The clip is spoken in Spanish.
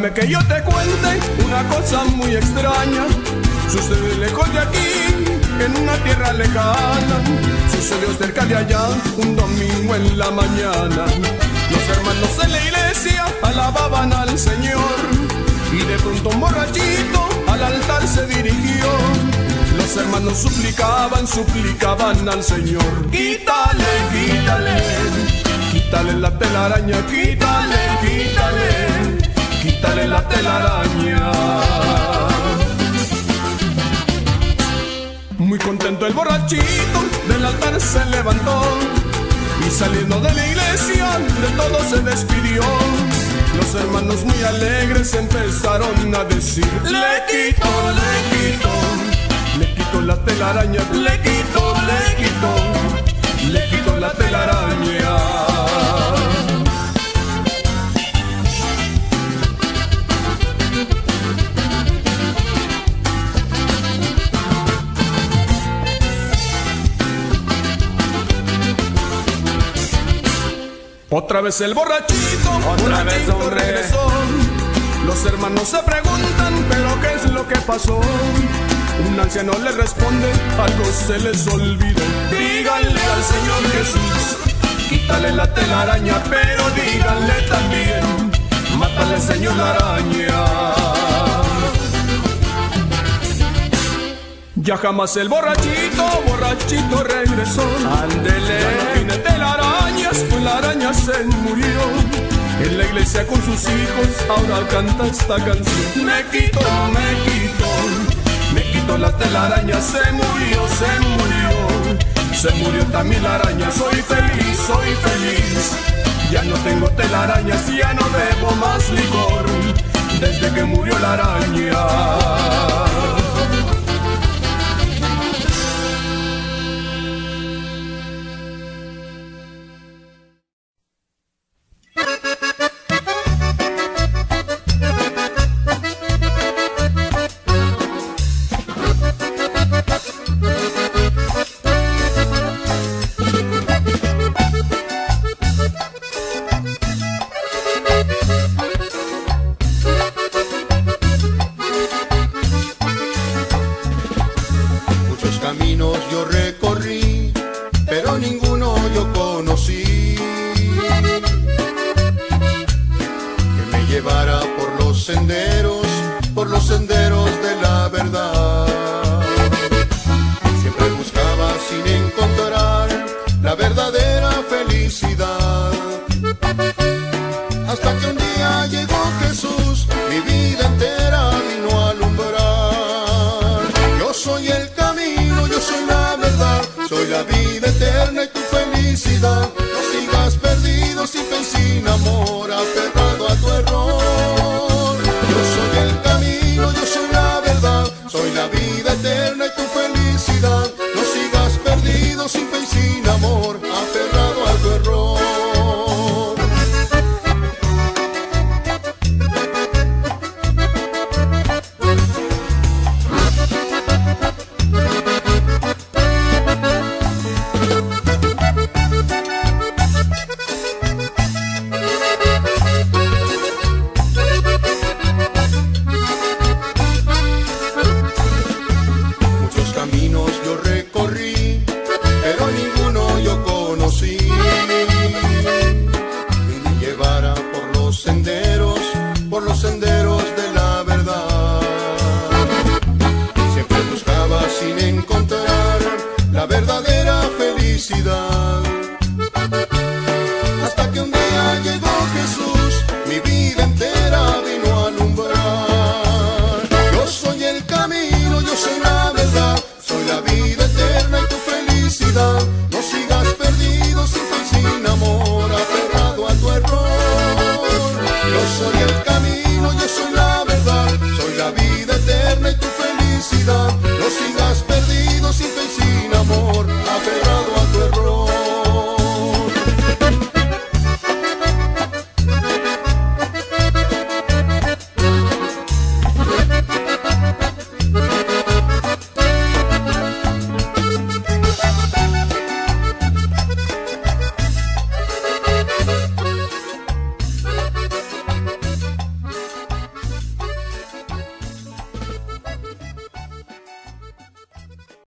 Déjame que yo te cuente una cosa muy extraña. Sucede lejos de aquí, en una tierra lejana. Sucedió cerca de allá, un domingo en la mañana. Los hermanos en la iglesia alababan al Señor. Y de pronto un borrachito al altar se dirigió. Los hermanos suplicaban, suplicaban al Señor. Quítale, quítale, quítale la telaraña, quítale, quítale quítale la telaraña. Muy contento el borrachito del altar se levantó y saliendo de la iglesia de todo se despidió. Los hermanos muy alegres empezaron a decir, le quito, le quito, le quito la telaraña, le quito, le quito, le quito la telaraña. Otra vez el borrachito, otra vez un regresó. Los hermanos se preguntan, pero ¿qué es lo que pasó? Un anciano le responde, algo se les olvidó. Díganle al Señor Jesús, quítale la telaraña, pero díganle también, mátale Señor la araña. Ya jamás el borrachito, borrachito regresó. Ándele. Pues la araña se murió. En la iglesia con sus hijos, ahora canta esta canción. Me quito, me quito, me quito la telaraña, se murió, se murió. Se murió también la araña, soy feliz, soy feliz. Ya no tengo telarañas, ya no bebo más licor. Desde que murió la araña.